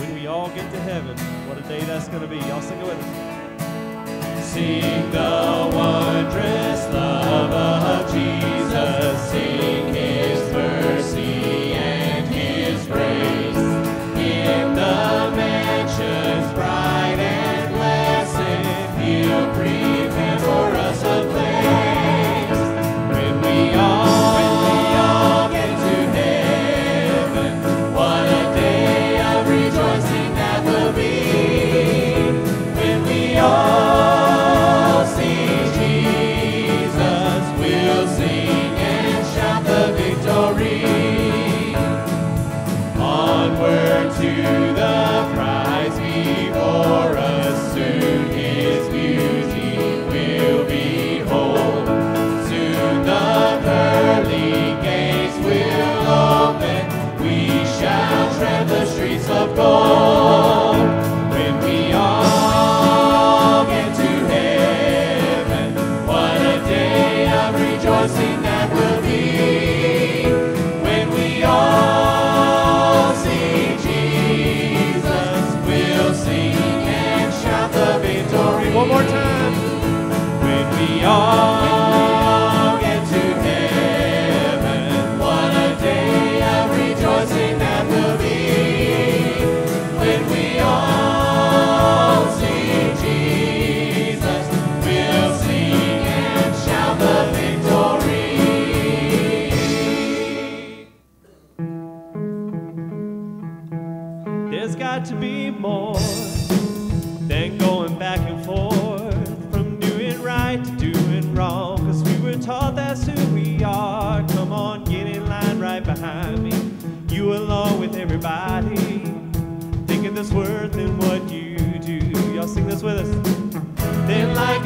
when we all get to heaven. What a day that's going to be. Y'all sing it with us. Sing the wondrous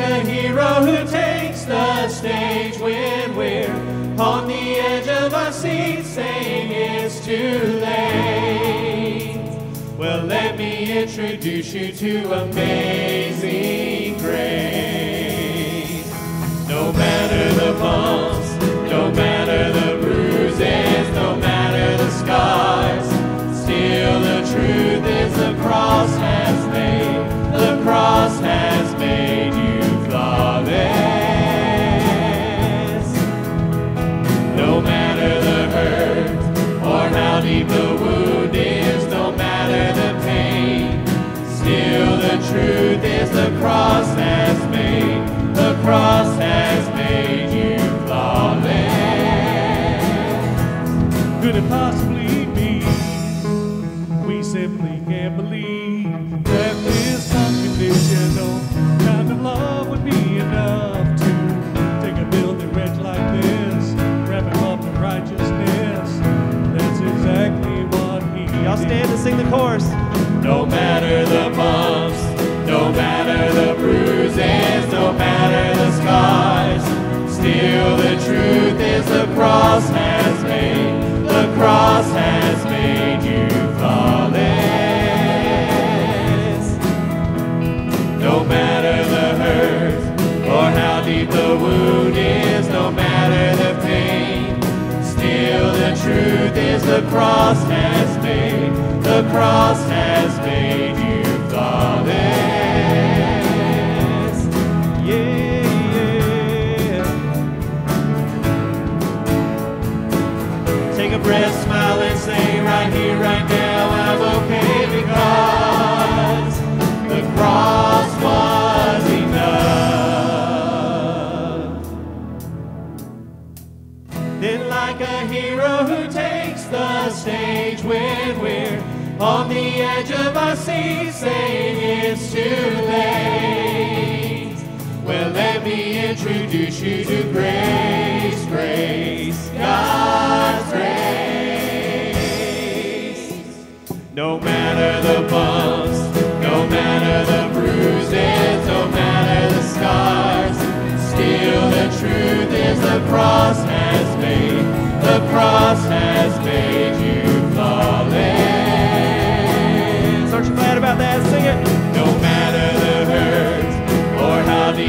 A hero who takes the stage when we're on the edge of our seat, saying it's too late. Well, let me introduce you to amazing grace. No matter the bumps, no matter the bruises, cross has made, the cross has made you flawless. Could it possibly be? We simply can't believe that this unconditional kind of love would be enough to take a building wretch like this, wrap him up in righteousness. That's exactly what he Y'all stand and sing the chorus. No matter the no matter the bruises, no matter the scars, still the truth is the cross has made, the cross has made you flawless. No matter the hurt or how deep the wound is, no matter the pain, still the truth is the cross has made, the cross has made saying it's too late. Well, let me introduce you to grace, grace, God's grace. No matter the bumps, no matter the bruises, no matter the scars, still the truth is the cross has made, the cross has made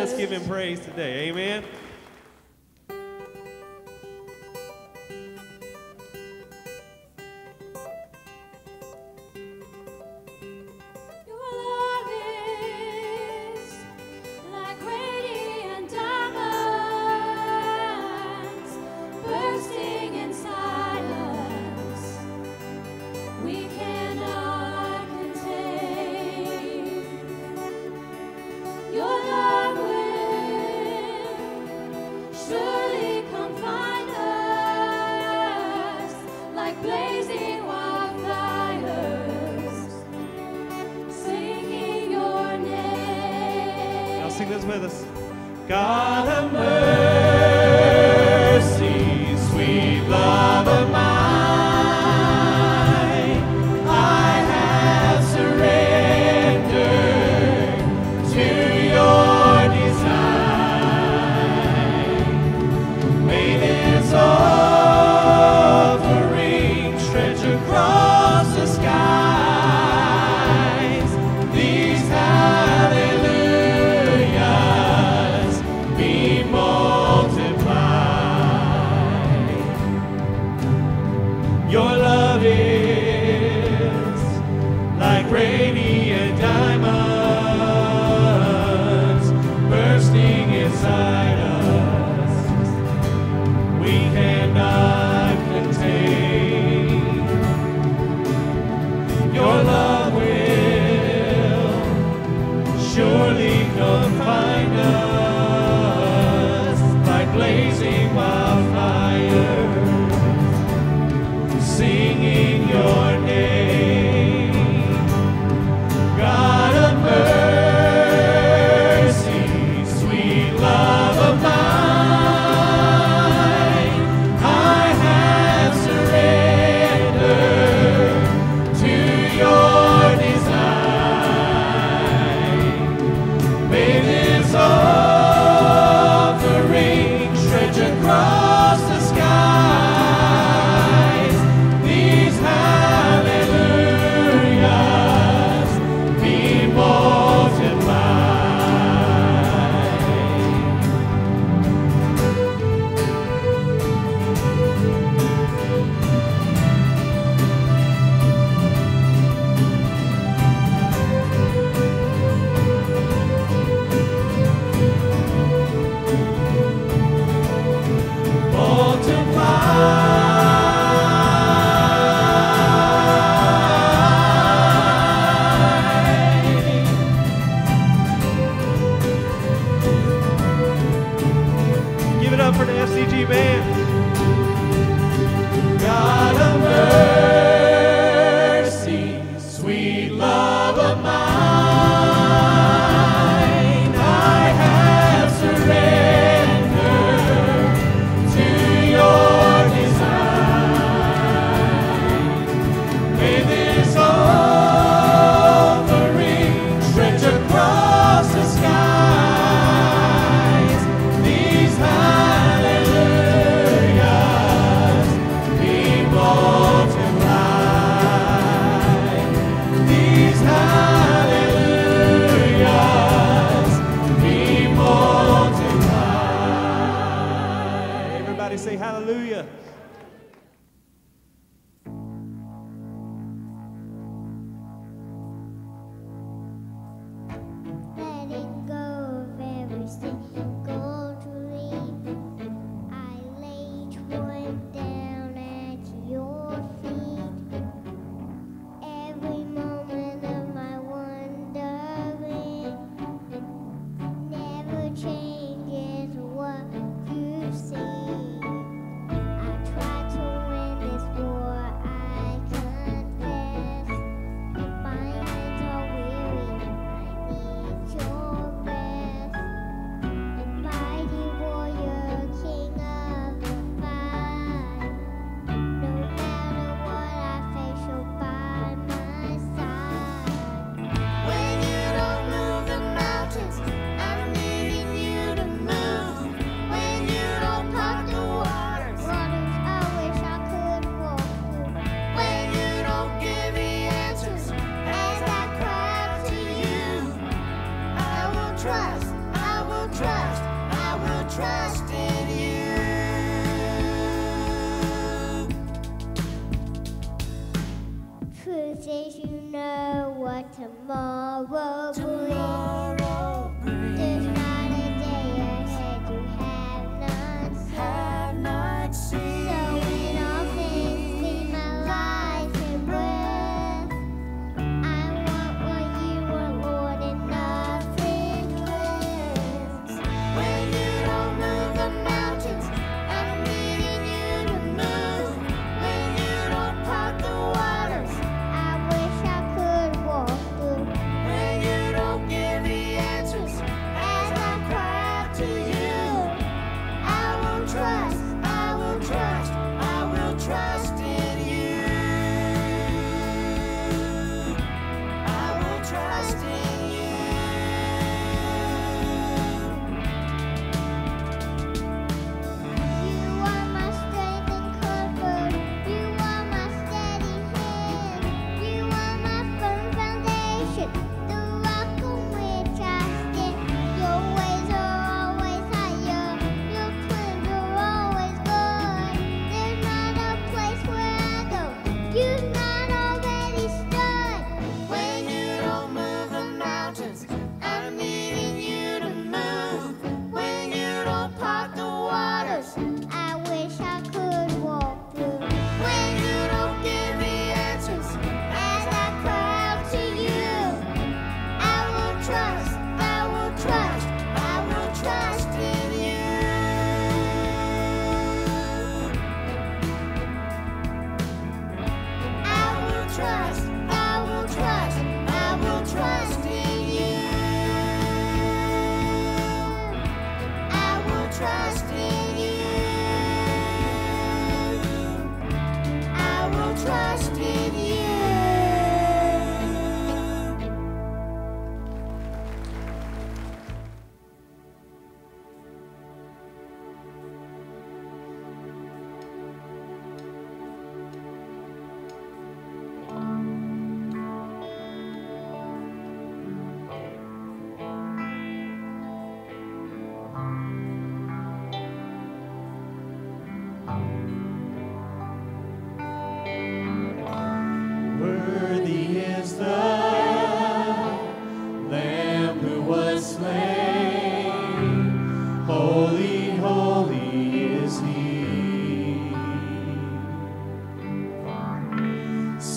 Let's give him praise today. Amen.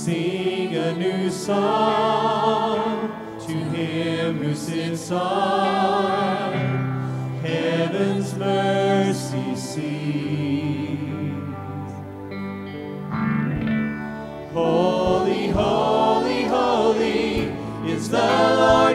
sing a new song to him who sits on heaven's mercy seat. Holy, holy, holy is the Lord.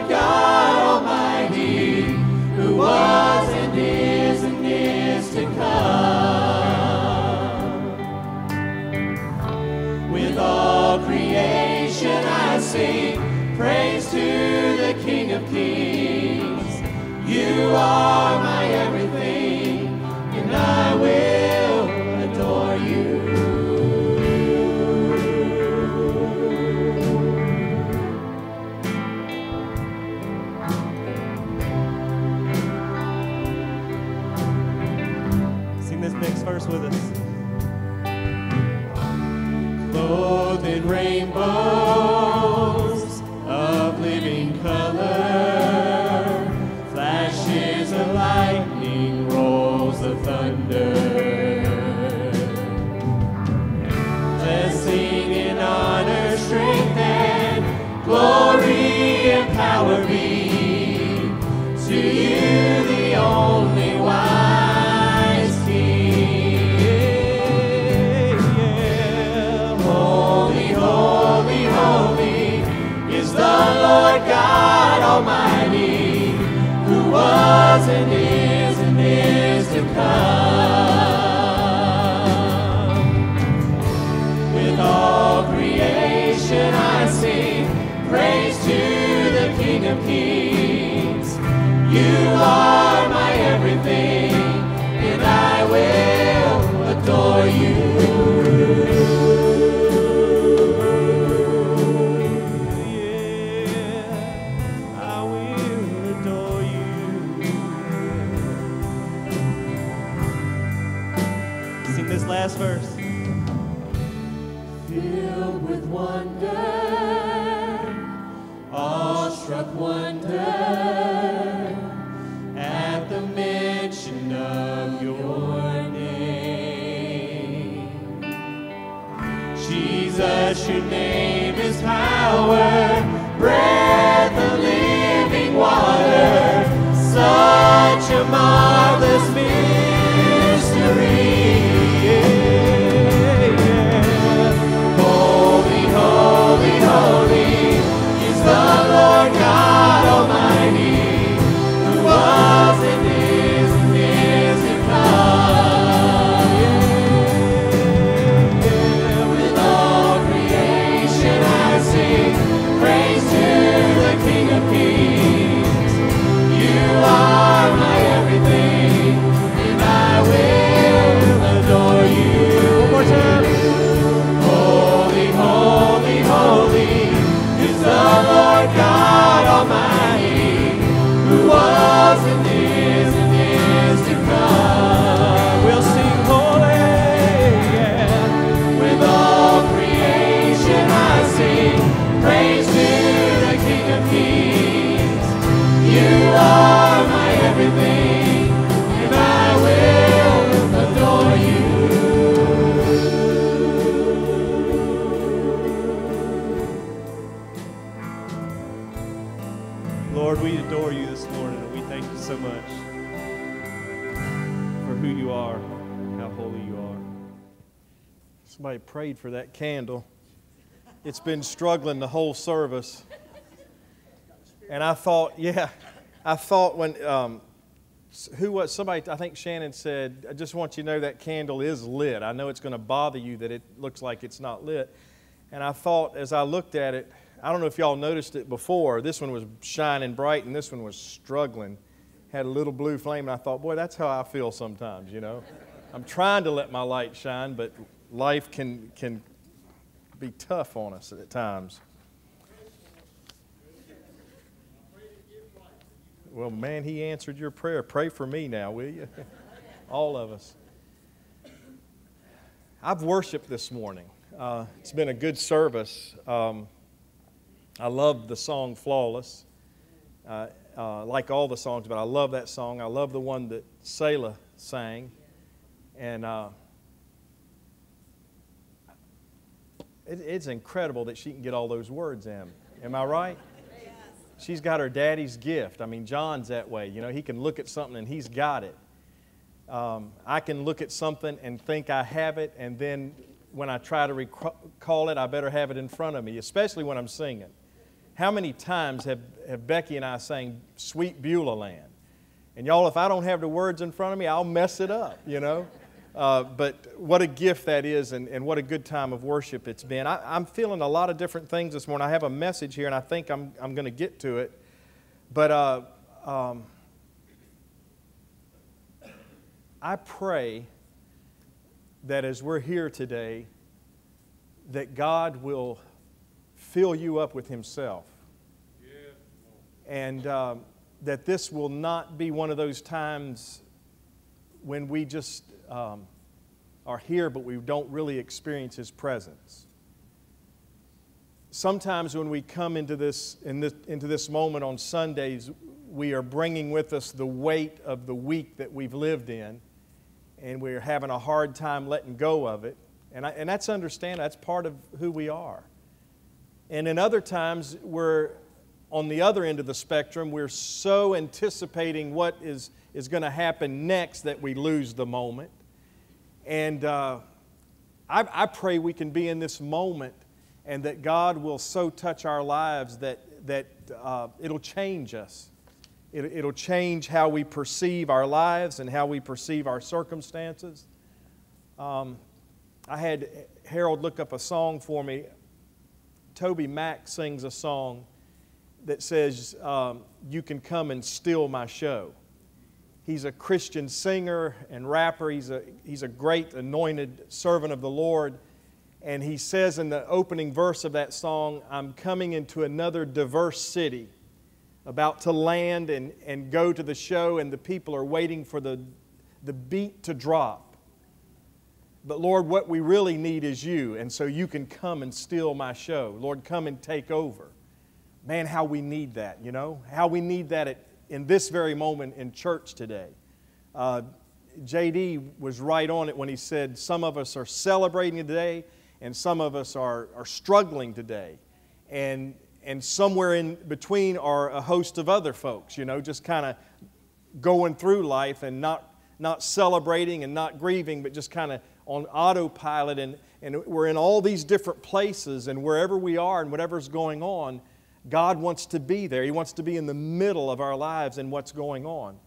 Somebody prayed for that candle. It's been struggling the whole service. And I thought, yeah, I thought when, um, who was, somebody, I think Shannon said, I just want you to know that candle is lit. I know it's going to bother you that it looks like it's not lit. And I thought as I looked at it, I don't know if y'all noticed it before, this one was shining bright and this one was struggling. Had a little blue flame, and I thought, boy, that's how I feel sometimes, you know. I'm trying to let my light shine, but life can, can be tough on us at times. Well, man, he answered your prayer. Pray for me now, will you? All of us. I've worshiped this morning. Uh, it's been a good service. Um, I love the song Flawless, uh, uh, like all the songs, but I love that song. I love the one that Selah sang. And it, it's incredible that she can get all those words in. Am I right? She's got her daddy's gift. I mean, John's that way. You know, he can look at something and he's got it. Um, I can look at something and think I have it, and then when I try to recall it, I better have it in front of me, especially when I'm singing. How many times have, have Becky and I sang Sweet Beulah Land? And y'all, if I don't have the words in front of me, I'll mess it up, you know? Uh, but what a gift that is, and, and what a good time of worship it's been. I, I'm feeling a lot of different things this morning. I have a message here, and I think I'm, I'm going to get to it. But uh, um, I pray that as we're here today, that God will fill you up with Himself. And um, that this will not be one of those times when we just um, are here, but we don't really experience His presence. Sometimes when we come into this, in this, into this moment on Sundays, we are bringing with us the weight of the week that we've lived in, and we're having a hard time letting go of it. And, I, and that's understandable, that's part of who we are. And in other times, we're on the other end of the spectrum, we're so anticipating what is, is going to happen next that we lose the moment. And uh, I, I pray we can be in this moment and that God will so touch our lives that, that uh, it'll change us. It, it'll change how we perceive our lives and how we perceive our circumstances. Um, I had Harold look up a song for me. TobyMac sings a song that says, um, You can come and steal my show. He's a Christian singer and rapper. He's a, he's a great anointed servant of the Lord. And he says in the opening verse of that song, I'm coming into another diverse city, about to land and, and go to the show, and the people are waiting for the, the beat to drop. But Lord, what we really need is you. And so you can come and steal my show. Lord, come and take over. Man, how we need that, you know? How we need that at, in this very moment in church today. Uh, JD was right on it when he said some of us are celebrating today and some of us are, are struggling today. And, and somewhere in between are a host of other folks, you know, just kind of going through life and not, not celebrating and not grieving, but just kind of on autopilot. And, and we're in all these different places, and wherever we are and whatever's going on, God wants to be there. He wants to be in the middle of our lives and what's going on.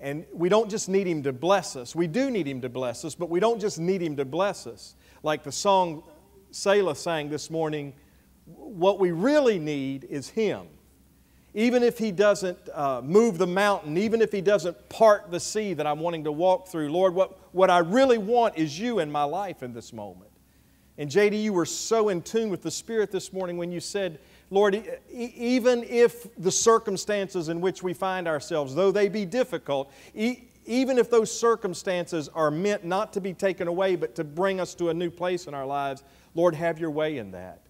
And we don't just need Him to bless us. We do need Him to bless us, but we don't just need Him to bless us. Like the song Selah sang this morning, what we really need is Him. Even if He doesn't uh, move the mountain, even if He doesn't part the sea that I'm wanting to walk through, Lord, what, what I really want is you in my life in this moment. And JD, you were so in tune with the Spirit this morning when you said, Lord, even if the circumstances in which we find ourselves, though they be difficult, even if those circumstances are meant not to be taken away, but to bring us to a new place in our lives, Lord, have your way in that.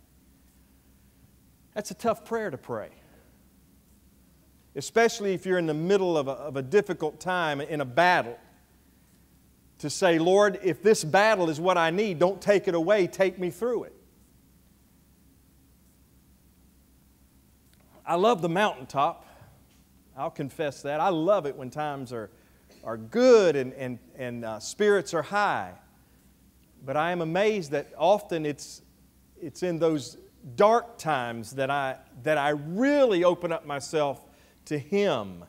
That's a tough prayer to pray. Especially if you're in the middle of a, of a difficult time in a battle. To say, Lord, if this battle is what I need, don't take it away, take me through it. I love the mountaintop. I'll confess that. I love it when times are, are good and, and, and uh, spirits are high. But I am amazed that often it's, it's in those dark times that I, that I really open up myself to Him.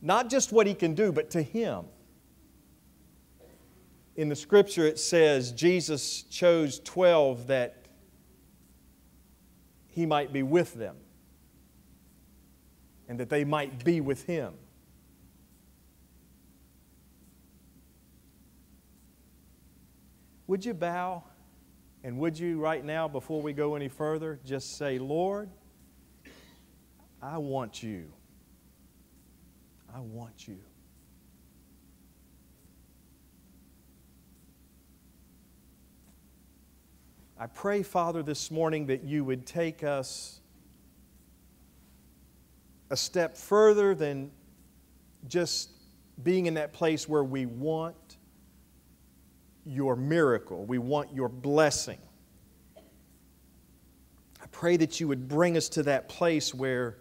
Not just what He can do, but to Him. In the scripture, it says Jesus chose 12 that He might be with them and that they might be with him. Would you bow? And would you, right now, before we go any further, just say, Lord, I want you. I want you. I pray, Father, this morning that you would take us a step further than just being in that place where we want your miracle, we want your blessing. I pray that you would bring us to that place where,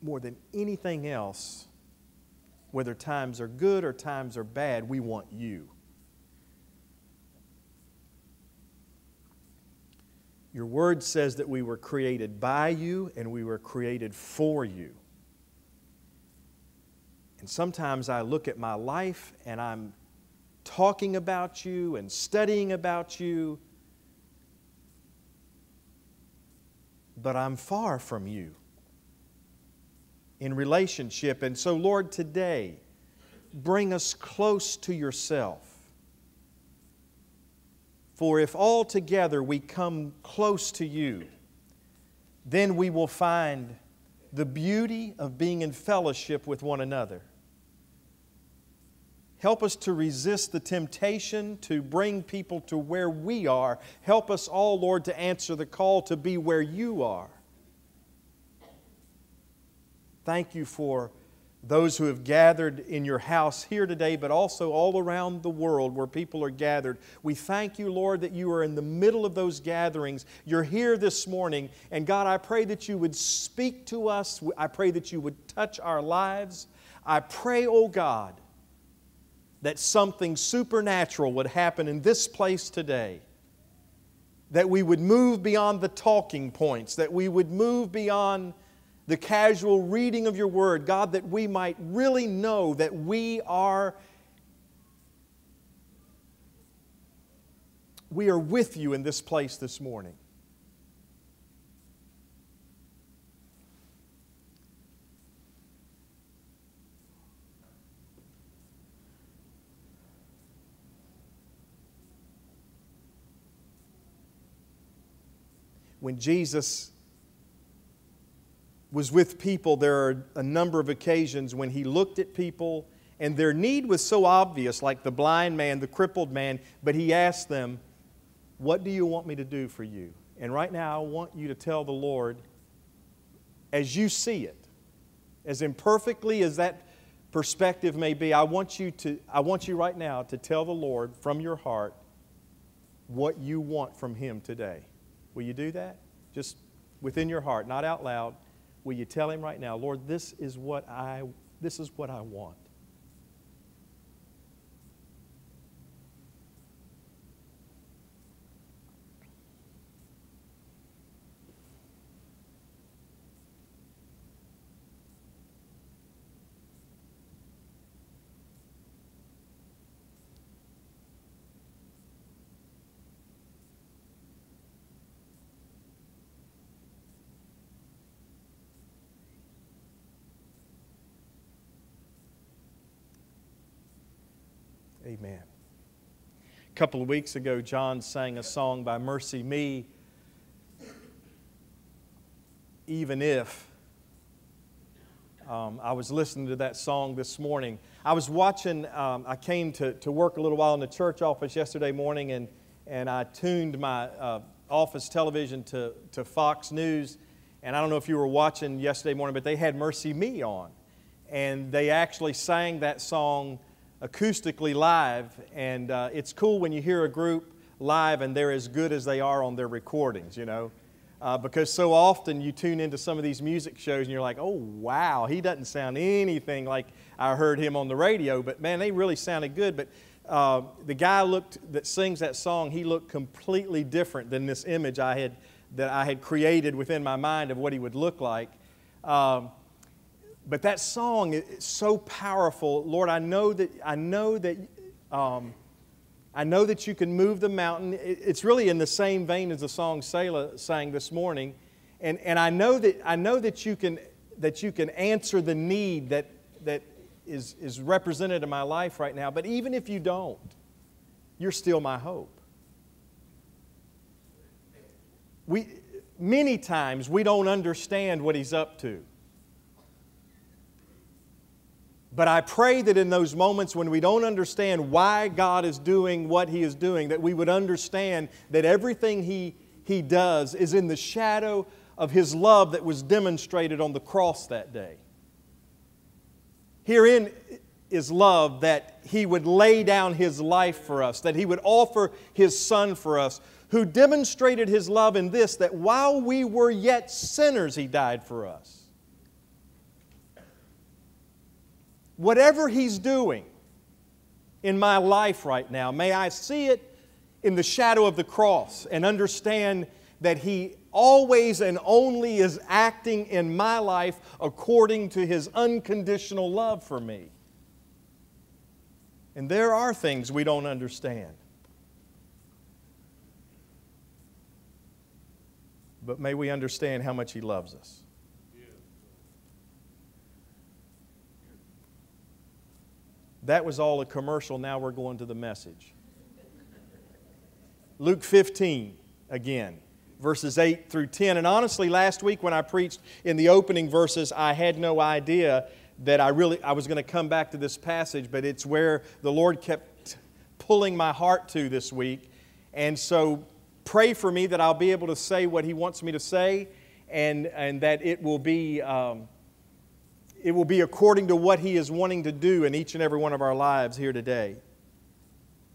more than anything else, whether times are good or times are bad, we want you. Your word says that we were created by you and we were created for you. And sometimes I look at my life and I'm talking about you and studying about you, but I'm far from you in relationship. And so, Lord, today, bring us close to yourself. For if all together we come close to you, then we will find the beauty of being in fellowship with one another. Help us to resist the temptation to bring people to where we are. Help us all, Lord, to answer the call to be where you are. Thank you for those who have gathered in your house here today, but also all around the world where people are gathered. We thank you, Lord, that you are in the middle of those gatherings. You're here this morning, and God, I pray that you would speak to us. I pray that you would touch our lives. I pray, oh God, that something supernatural would happen in this place today. That we would move beyond the talking points, that we would move beyond the casual reading of your word, God, that we might really know that we are we are with you in this place this morning. When Jesus was with people, there are a number of occasions when he looked at people And their need was so obvious, like the blind man, the crippled man, but he asked them, What do you want me to do for you? And right now, I want you to tell the Lord, as you see it, as imperfectly as that perspective may be, I want you to I want you right now to tell the Lord from your heart what you want from him today. Will you do that? Just within your heart, not out loud. Will you tell him right now, Lord, this is what I this is what I want. Amen. A couple of weeks ago, John sang a song by MercyMe, Even If. Um, I was listening to that song this morning. I was watching, um, I came to, to work a little while in the church office yesterday morning, and, and I tuned my uh, office television to, to Fox News. And I don't know if you were watching yesterday morning, but they had MercyMe on. And they actually sang that song acoustically live, and uh, it's cool when you hear a group live and they're as good as they are on their recordings, you know. Uh, because so often you tune into some of these music shows and you're like, oh, wow, he doesn't sound anything like I heard him on the radio, but man, they really sounded good. But uh, the guy looked that sings that song, he looked completely different than this image I had that I had created within my mind of what he would look like. Um, but that song is so powerful. Lord, I know that, I know that, um, I know that you can move the mountain. It's really in the same vein as the song Selah sang this morning. And, and I know that, I know that, you can, that you can answer the need that, that is, is represented in my life right now. But even if you don't, you're still my hope. We, many times we don't understand what he's up to. But I pray that in those moments when we don't understand why God is doing what He is doing, that we would understand that everything He, he does is in the shadow of His love that was demonstrated on the cross that day. Herein is love that He would lay down His life for us, that He would offer His Son for us, who demonstrated His love in this that while we were yet sinners, He died for us. Whatever He's doing in my life right now, may I see it in the shadow of the cross and understand that He always and only is acting in my life according to His unconditional love for me. And there are things we don't understand. But may we understand how much He loves us. That was all a commercial. Now we're going to the message. Luke 15 again, verses 8 through 10. And honestly, last week when I preached in the opening verses, I had no idea that I really I was going to come back to this passage, but it's where the Lord kept pulling my heart to this week. And so pray for me that I'll be able to say what He wants me to say and, and that it will be. Um, it will be according to what He is wanting to do in each and every one of our lives here today.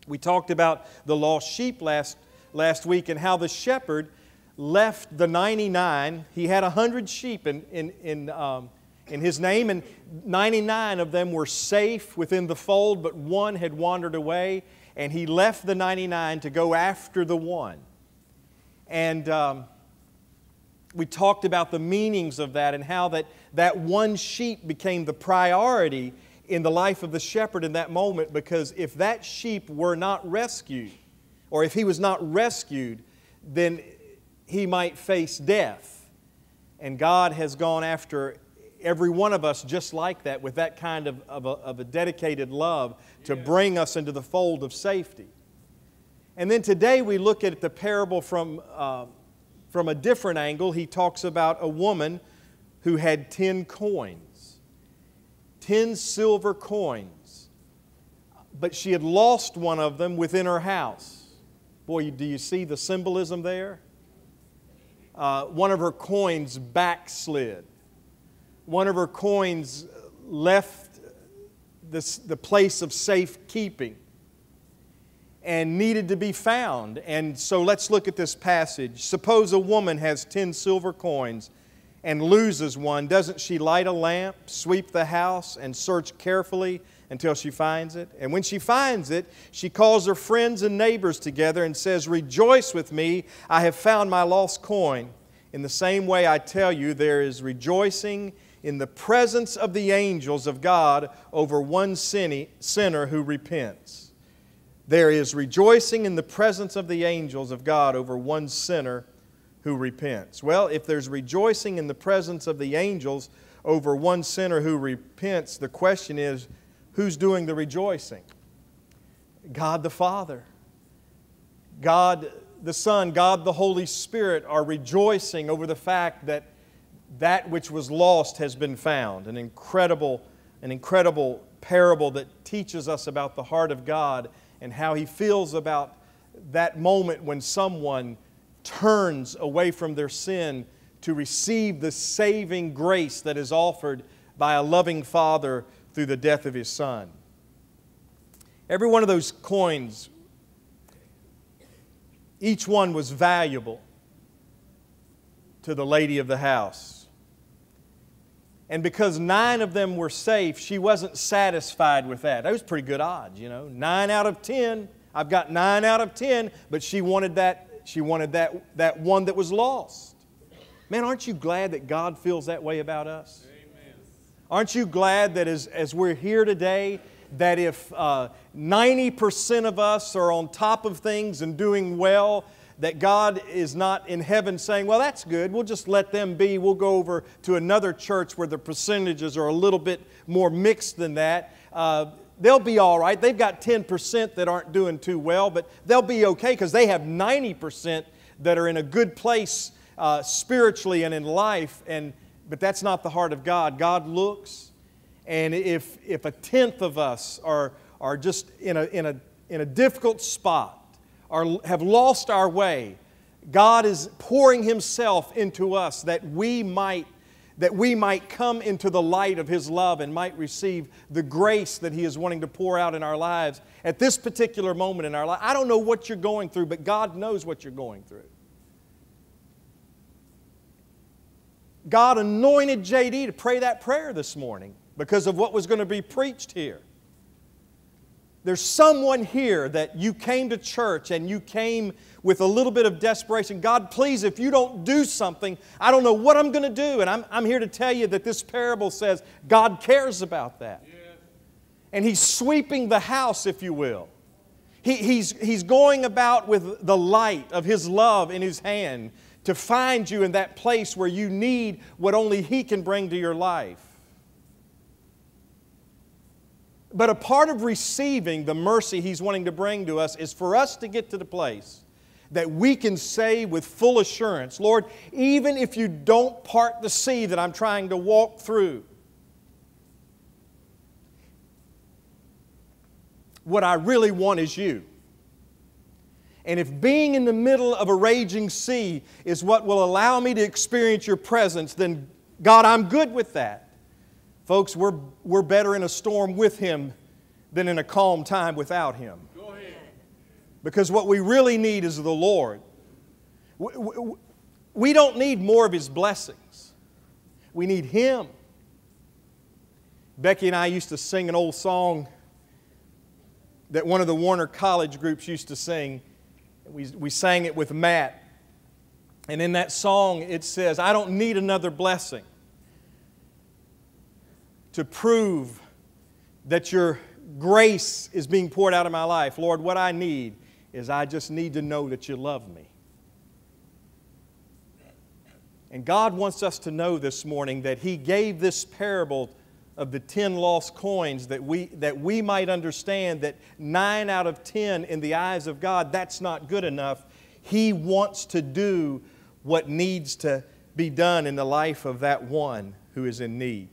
We talked about the lost sheep last, last week and how the shepherd left the 99. He had 100 sheep in, in, in, um, in his name, and 99 of them were safe within the fold, but one had wandered away, and he left the 99 to go after the one. And. Um, we talked about the meanings of that and how that, that one sheep became the priority in the life of the shepherd in that moment because if that sheep were not rescued, or if he was not rescued, then he might face death. And God has gone after every one of us just like that with that kind of, of, a, of a dedicated love to bring us into the fold of safety. And then today we look at the parable from. Uh, from a different angle, he talks about a woman who had 10 coins, 10 silver coins. but she had lost one of them within her house. Boy, do you see the symbolism there? Uh, one of her coins backslid. One of her coins left this, the place of safekeeping and needed to be found. And so let's look at this passage. Suppose a woman has 10 silver coins and loses one. Doesn't she light a lamp, sweep the house, and search carefully until she finds it? And when she finds it, she calls her friends and neighbors together and says, Rejoice with me, I have found my lost coin. In the same way, I tell you, there is rejoicing in the presence of the angels of God over one sinner who repents. There is rejoicing in the presence of the angels of God over one sinner who repents. Well, if there's rejoicing in the presence of the angels over one sinner who repents, the question is who's doing the rejoicing? God the Father. God the Son, God the Holy Spirit are rejoicing over the fact that that which was lost has been found. An incredible, an incredible parable that teaches us about the heart of God and how He feels about that moment when someone turns away from their sin to receive the saving grace that is offered by a loving Father through the death of His Son. Every one of those coins, each one was valuable to the lady of the house. And because nine of them were safe, she wasn't satisfied with that. That was pretty good odds, you know. Nine out of ten. I've got nine out of ten, but she wanted that, she wanted that, that one that was lost. Man, aren't you glad that God feels that way about us? Amen. Aren't you glad that as, as we're here today, that if uh, 90% of us are on top of things and doing well, that God is not in heaven saying, well, that's good, we'll just let them be. We'll go over to another church where the percentages are a little bit more mixed than that. Uh, they'll be all right. They've got 10% that aren't doing too well, but they'll be okay because they have 90% that are in a good place uh, spiritually and in life. And, but that's not the heart of God. God looks, and if, if a tenth of us are, are just in a, in, a, in a difficult spot, are, have lost our way, God is pouring Himself into us that we might that we might come into the light of His love and might receive the grace that He is wanting to pour out in our lives at this particular moment in our life. I don't know what you're going through, but God knows what you're going through. God anointed JD to pray that prayer this morning because of what was going to be preached here. There's someone here that you came to church and you came with a little bit of desperation. God, please, if you don't do something, I don't know what I'm going to do. And I'm, I'm here to tell you that this parable says God cares about that. And He's sweeping the house, if you will. He, he's, he's going about with the light of His love in His hand to find you in that place where you need what only He can bring to your life. But a part of receiving the mercy He's wanting to bring to us is for us to get to the place that we can say with full assurance, Lord, even if you don't part the sea that I'm trying to walk through, what I really want is you. And if being in the middle of a raging sea is what will allow me to experience your presence, then God, I'm good with that. Folks, we're, we're better in a storm with Him than in a calm time without Him. Because what we really need is the Lord. We, we, we don't need more of His blessings, we need Him. Becky and I used to sing an old song that one of the Warner College groups used to sing. We, we sang it with Matt. And in that song, it says, I don't need another blessing to prove that your grace is being poured out of my life. Lord, what I need is I just need to know that you love me. And God wants us to know this morning that He gave this parable of the 10 lost coins that we, that we might understand that 9 out of 10 in the eyes of God, that's not good enough. He wants to do what needs to be done in the life of that one who is in need.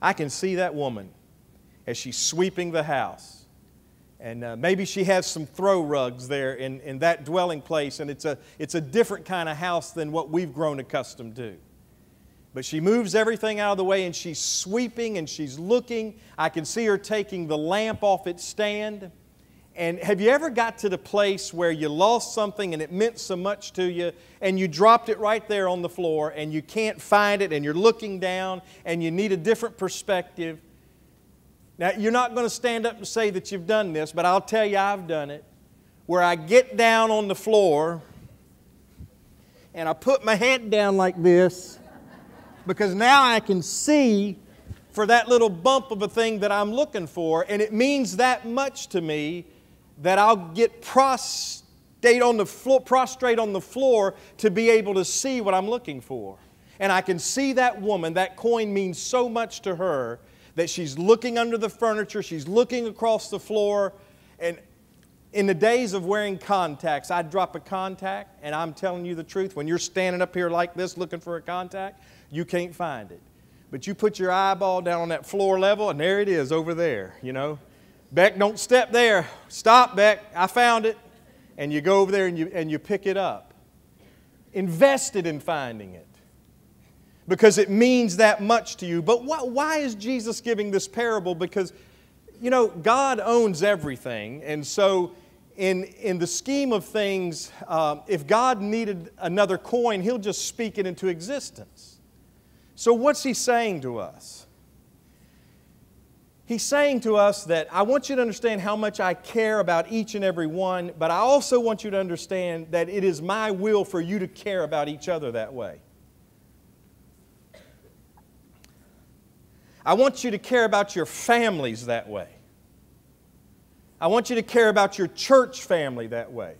I can see that woman as she's sweeping the house. And uh, maybe she has some throw rugs there in, in that dwelling place, and it's a, it's a different kind of house than what we've grown accustomed to. But she moves everything out of the way and she's sweeping and she's looking. I can see her taking the lamp off its stand. And have you ever got to the place where you lost something and it meant so much to you and you dropped it right there on the floor and you can't find it and you're looking down and you need a different perspective? Now, you're not going to stand up and say that you've done this, but I'll tell you I've done it. Where I get down on the floor and I put my head down like this because now I can see for that little bump of a thing that I'm looking for, and it means that much to me that I'll get prostrate on the floor, prostrate on the floor to be able to see what I'm looking for. And I can see that woman, that coin means so much to her that she's looking under the furniture, she's looking across the floor. And in the days of wearing contacts, I'd drop a contact, and I'm telling you the truth, when you're standing up here like this looking for a contact, you can't find it. But you put your eyeball down on that floor level, and there it is over there, you know. Beck, don't step there. Stop, Beck. I found it. And you go over there and you, and you pick it up. Invested in finding it because it means that much to you. But why, why is Jesus giving this parable? Because, you know, God owns everything. And so, in, in the scheme of things, um, if God needed another coin, He'll just speak it into existence. So, what's He saying to us? He's saying to us that I want you to understand how much I care about each and every one, but I also want you to understand that it is my will for you to care about each other that way. I want you to care about your families that way. I want you to care about your church family that way.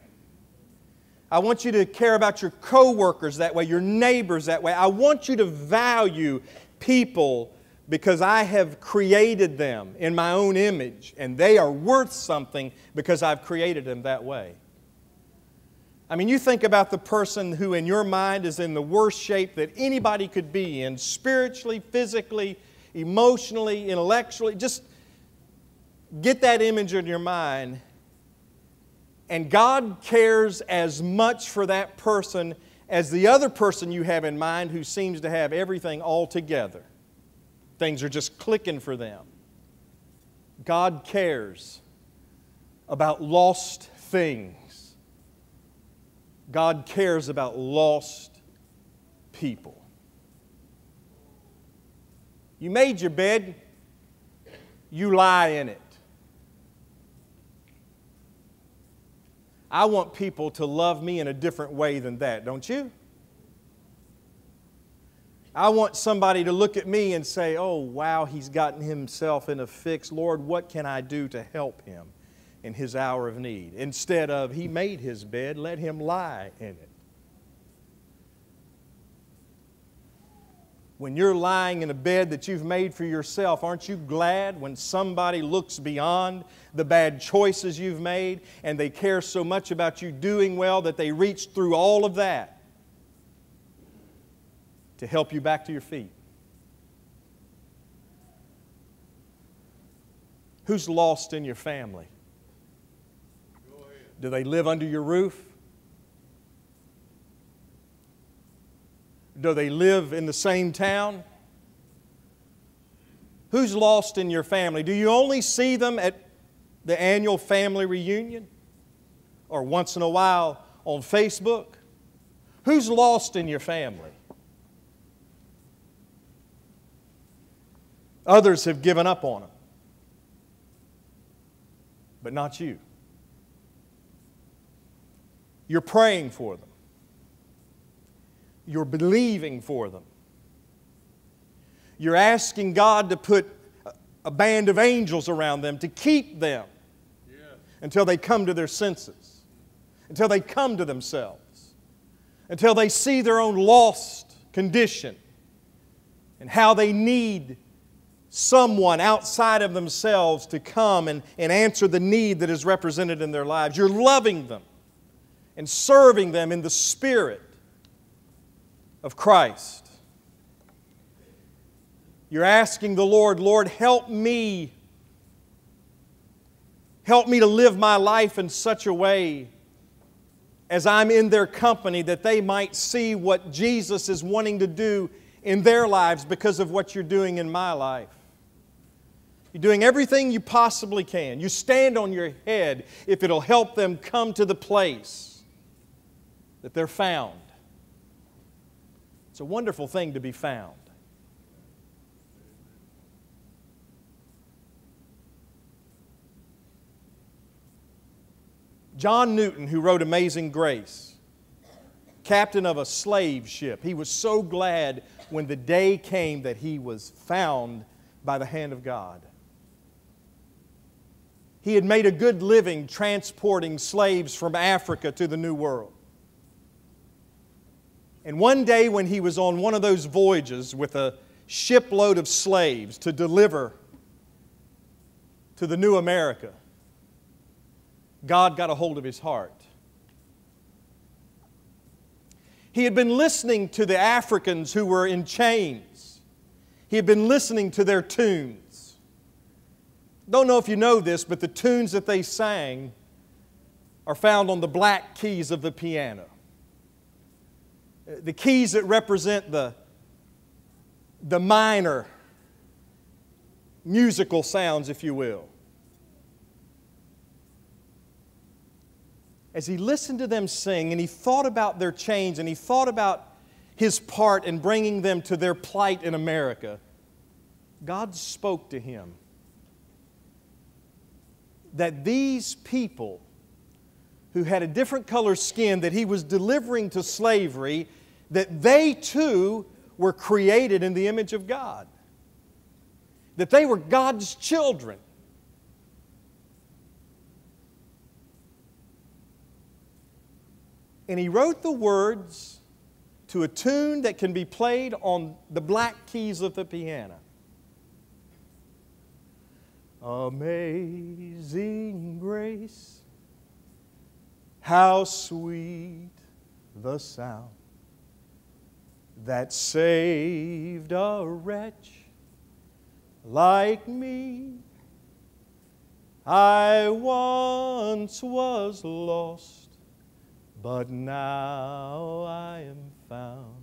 I want you to care about your coworkers that way, your neighbors that way. I want you to value people because I have created them in my own image and they are worth something because I've created them that way. I mean, you think about the person who, in your mind, is in the worst shape that anybody could be in, spiritually, physically, emotionally, intellectually. Just get that image in your mind. And God cares as much for that person as the other person you have in mind who seems to have everything all together. Things are just clicking for them. God cares about lost things. God cares about lost people. You made your bed, you lie in it. I want people to love me in a different way than that, don't you? I want somebody to look at me and say, oh, wow, he's gotten himself in a fix. Lord, what can I do to help him in his hour of need? Instead of, he made his bed, let him lie in it. When you're lying in a bed that you've made for yourself, aren't you glad when somebody looks beyond the bad choices you've made and they care so much about you doing well that they reach through all of that to help you back to your feet? Who's lost in your family? Do they live under your roof? Do they live in the same town? Who's lost in your family? Do you only see them at the annual family reunion or once in a while on Facebook? Who's lost in your family? Others have given up on them, but not you. You're praying for them you're believing for them. You're asking God to put a band of angels around them to keep them until they come to their senses, until they come to themselves, until they see their own lost condition and how they need someone outside of themselves to come and, and answer the need that is represented in their lives. You're loving them and serving them in the Spirit of Christ. You're asking the Lord, Lord, help me. Help me to live my life in such a way as I'm in their company that they might see what Jesus is wanting to do in their lives because of what you're doing in my life. You're doing everything you possibly can. You stand on your head if it'll help them come to the place that they're found. It's a wonderful thing to be found. John Newton, who wrote Amazing Grace, captain of a slave ship, he was so glad when the day came that he was found by the hand of God. He had made a good living transporting slaves from Africa to the New World. And one day, when he was on one of those voyages with a shipload of slaves to deliver to the new America, God got a hold of his heart. He had been listening to the Africans who were in chains. He had been listening to their tunes. Don't know if you know this, but the tunes that they sang are found on the black keys of the piano. The keys that represent the, the minor musical sounds, if you will. as he listened to them sing and he thought about their chains and he thought about his part in bringing them to their plight in America, God spoke to him that these people who had a different color skin that he was delivering to slavery, that they too were created in the image of God. That they were God's children. and he wrote the words to a tune that can be played on the black keys of the piano. Amazing grace, how sweet the sound that saved a wretch like me. I once was lost but now I am found.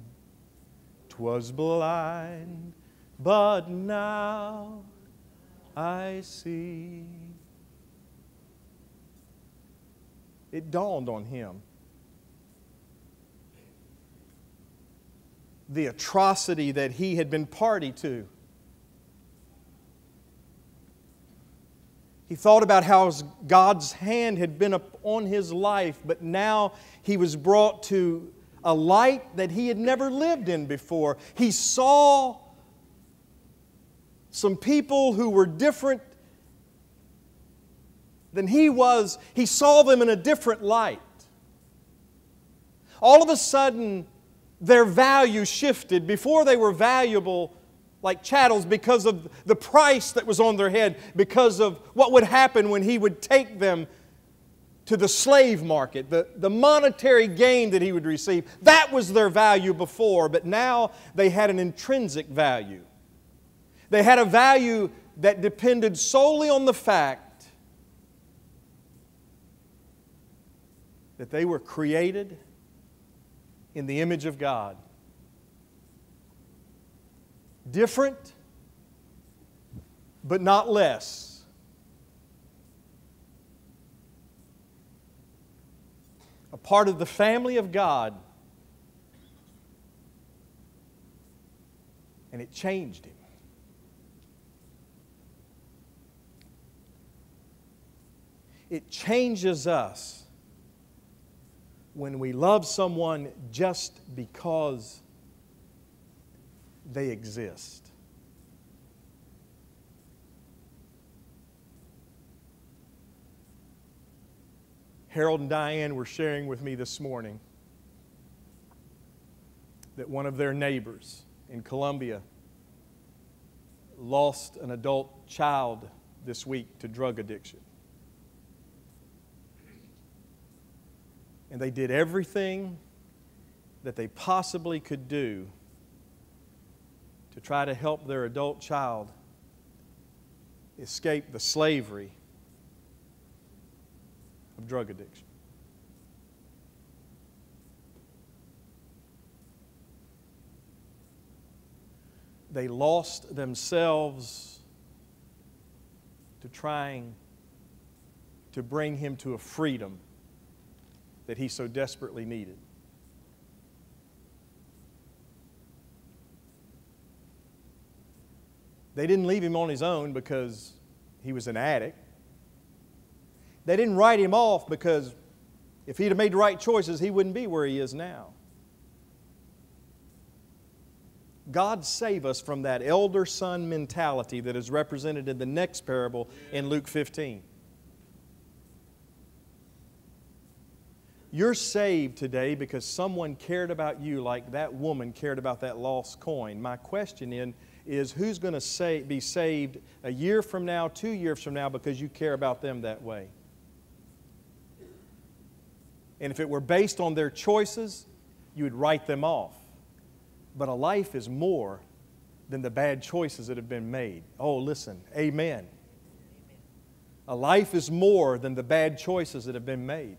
'Twas blind, but now I see. It dawned on him the atrocity that he had been party to. He thought about how God's hand had been upon his life, but now he was brought to a light that he had never lived in before. He saw some people who were different than he was, he saw them in a different light. All of a sudden, their value shifted. Before they were valuable, like chattels because of the price that was on their head, because of what would happen when he would take them to the slave market, the, the monetary gain that he would receive. That was their value before, but now they had an intrinsic value. They had a value that depended solely on the fact that they were created in the image of God different, but not less. A part of the family of God. And it changed him. It changes us when we love someone just because they exist. Harold and Diane were sharing with me this morning that one of their neighbors in Columbia lost an adult child this week to drug addiction. And they did everything that they possibly could do to try to help their adult child escape the slavery of drug addiction. They lost themselves to trying to bring him to a freedom that he so desperately needed. They didn't leave him on his own because he was an addict. They didn't write him off because if he'd have made the right choices, he wouldn't be where he is now. God save us from that elder son mentality that is represented in the next parable in Luke 15. You're saved today because someone cared about you like that woman cared about that lost coin. My question in, is who's going to say, be saved a year from now, two years from now, because you care about them that way? And if it were based on their choices, you would write them off. But a life is more than the bad choices that have been made. Oh, listen, amen. A life is more than the bad choices that have been made.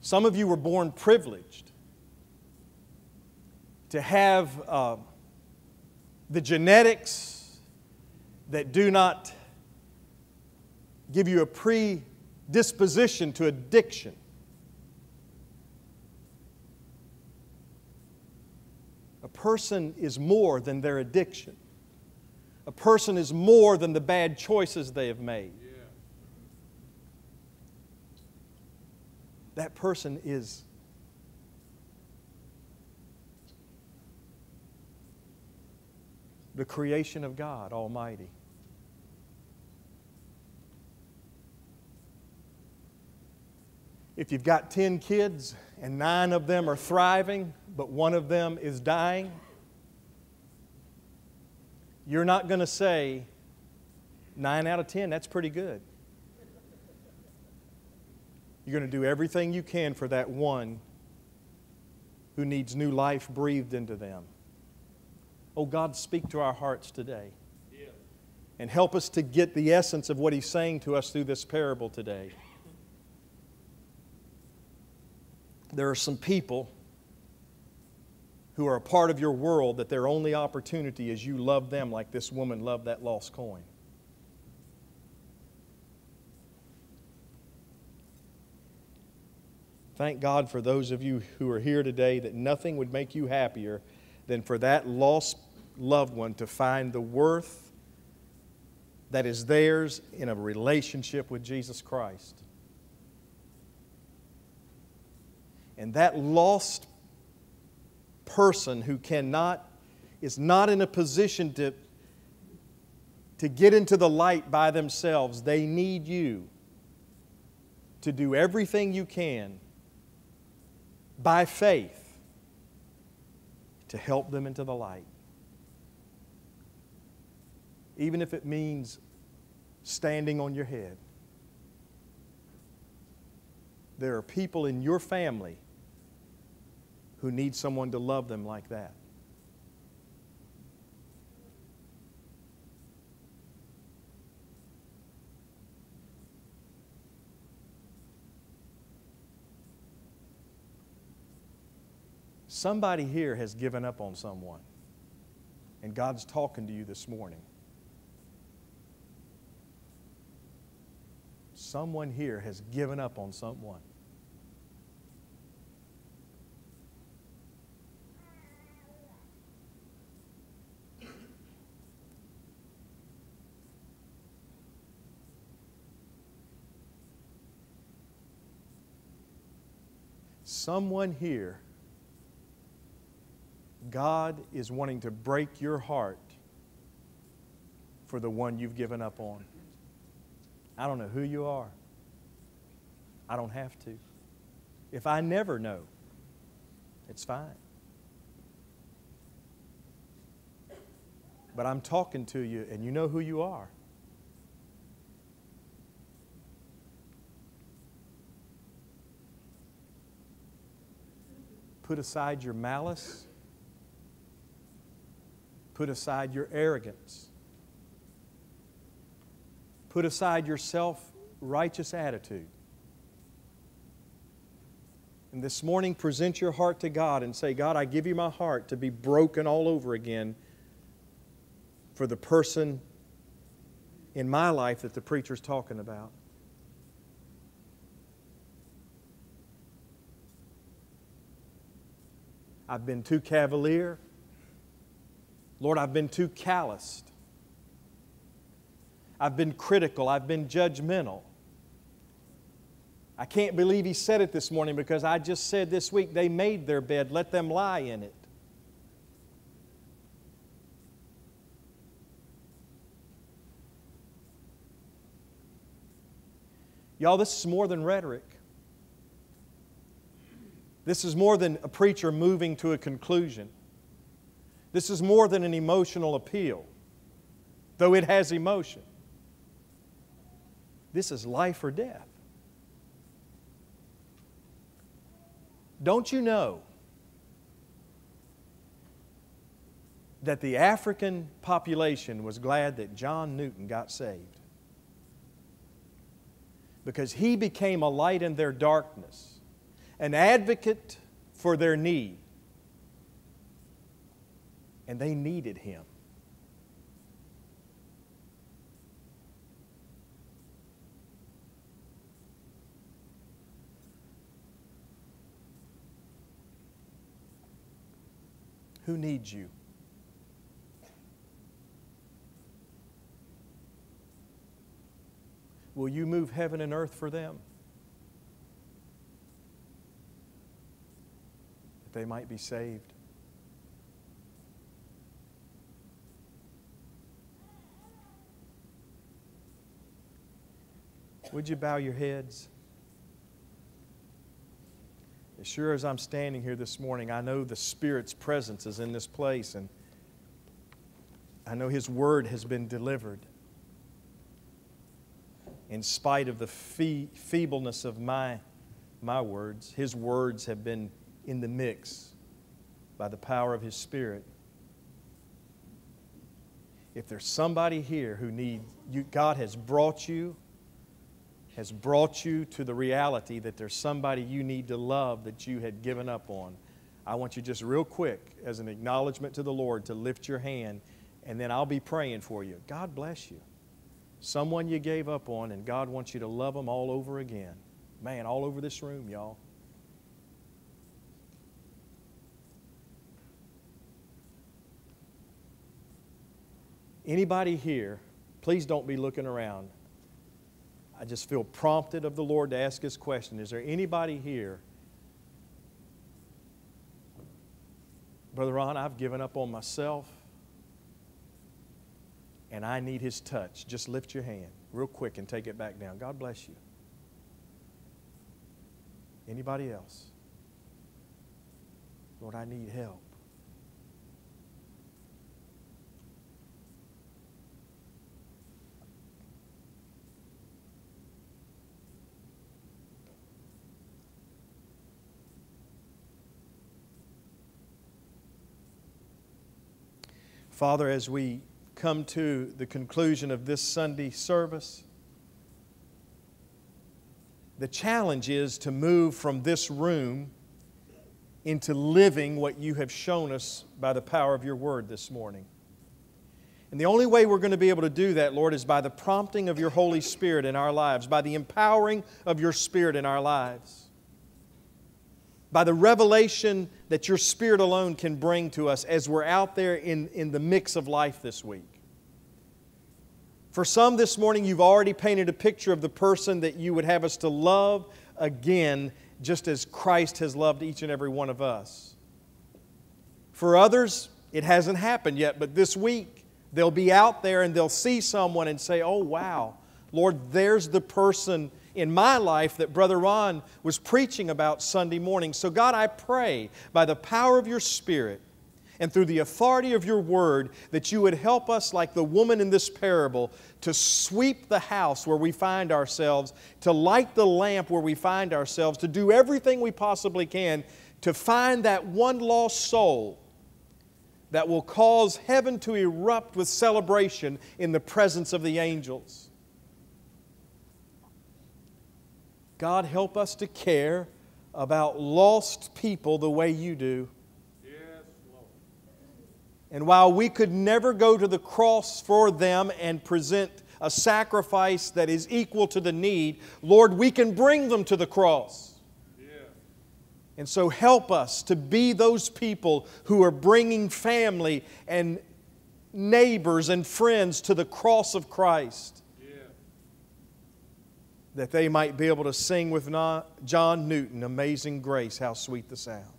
Some of you were born privileged to have uh, the genetics that do not give you a predisposition to addiction. A person is more than their addiction. A person is more than the bad choices they have made. That person is the creation of God Almighty. If you've got 10 kids and nine of them are thriving, but one of them is dying, you're not going to say, nine out of 10, that's pretty good. You're going to do everything you can for that one who needs new life breathed into them. Oh, God, speak to our hearts today. And help us to get the essence of what He's saying to us through this parable today. There are some people who are a part of your world that their only opportunity is you love them like this woman loved that lost coin. Thank God for those of you who are here today that nothing would make you happier than for that lost loved one to find the worth that is theirs in a relationship with Jesus Christ. And that lost person who cannot, is not in a position to, to get into the light by themselves, they need you to do everything you can by faith to help them into the light even if it means standing on your head. There are people in your family who need someone to love them like that. Somebody here has given up on someone, and God's talking to you this morning. Someone here has given up on someone. Someone here, God is wanting to break your heart for the one you've given up on. I don't know who you are. I don't have to. If I never know, it's fine. But I'm talking to you, and you know who you are. Put aside your malice. Put aside your arrogance. Put aside your self righteous attitude. And this morning, present your heart to God and say, God, I give you my heart to be broken all over again for the person in my life that the preacher's talking about. I've been too cavalier. Lord, I've been too calloused. I've been critical. I've been judgmental. I can't believe he said it this morning because I just said this week they made their bed, let them lie in it. Y'all, this is more than rhetoric. This is more than a preacher moving to a conclusion. This is more than an emotional appeal, though it has emotion. This is life or death. Don't you know that the African population was glad that John Newton got saved? Because he became a light in their darkness, an advocate for their need. And they needed him. Who needs you? Will you move heaven and earth for them? That they might be saved. Would you bow your heads? As sure as I'm standing here this morning, I know the Spirit's presence is in this place, and I know His Word has been delivered. In spite of the fee- feebleness of my, my words, His words have been in the mix by the power of His Spirit. If there's somebody here who needs you, God has brought you has brought you to the reality that there's somebody you need to love that you had given up on, I want you just real quick, as an acknowledgement to the Lord, to lift your hand, and then I'll be praying for you. God bless you. Someone you gave up on, and God wants you to love them all over again. Man, all over this room, y'all. Anybody here, please don't be looking around. I just feel prompted of the Lord to ask this question Is there anybody here? Brother Ron, I've given up on myself and I need His touch. Just lift your hand real quick and take it back down. God bless you. Anybody else? Lord, I need help. Father, as we come to the conclusion of this Sunday service, the challenge is to move from this room into living what you have shown us by the power of your word this morning. And the only way we're going to be able to do that, Lord, is by the prompting of your Holy Spirit in our lives, by the empowering of your Spirit in our lives by the revelation that your Spirit alone can bring to us as we're out there in, in the mix of life this week. For some this morning, you've already painted a picture of the person that you would have us to love again, just as Christ has loved each and every one of us. For others, it hasn't happened yet, but this week, they'll be out there and they'll see someone and say, Oh, wow, Lord, there's the person in my life that Brother Ron was preaching about Sunday morning. So, God, I pray by the power of your Spirit and through the authority of your word that you would help us, like the woman in this parable, to sweep the house where we find ourselves, to light the lamp where we find ourselves, to do everything we possibly can to find that one lost soul that will cause heaven to erupt with celebration in the presence of the angels. God, help us to care about lost people the way you do. And while we could never go to the cross for them and present a sacrifice that is equal to the need, Lord, we can bring them to the cross. And so help us to be those people who are bringing family and neighbors and friends to the cross of Christ. That they might be able to sing with John Newton, Amazing Grace, how sweet the sound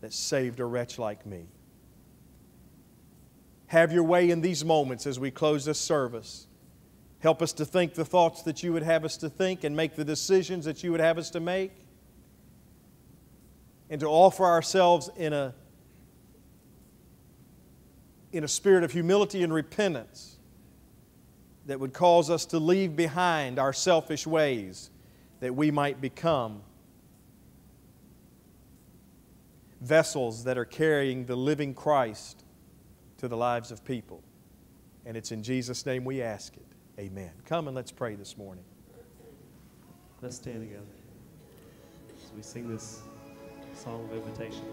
that saved a wretch like me. Have your way in these moments as we close this service. Help us to think the thoughts that you would have us to think and make the decisions that you would have us to make. And to offer ourselves in a, in a spirit of humility and repentance that would cause us to leave behind our selfish ways that we might become vessels that are carrying the living Christ to the lives of people. And it's in Jesus' name we ask it. Amen. Come and let's pray this morning. Let's stand together as we sing this song of invitation.